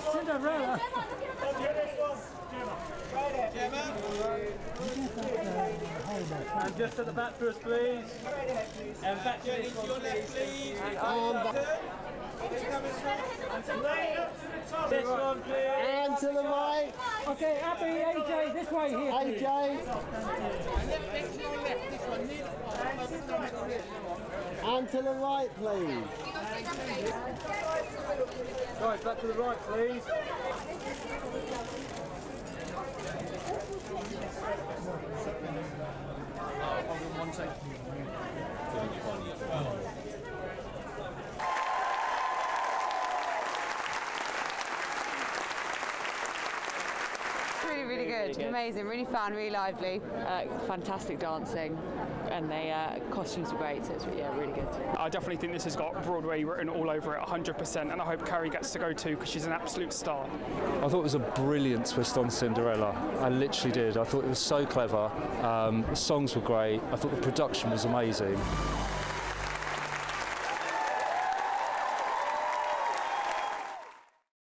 Cinderella. And just at the back for us, please. And back to this one, please. And on. This one, please. And to the right, Okay, Abby, AJ, this way here. AJ. And to the right, please. Guys, back to the right, please. Really, really good. Amazing. Really fun, really lively. Uh, fantastic dancing. And the uh, costumes were great, so it's yeah, really good. I definitely think this has got Broadway written all over it 100%, and I hope Carrie gets to go too because she's an absolute star. I thought it was a brilliant twist on Cinderella. I literally did. I thought it was so clever. Um, the songs were great. I thought the production was amazing.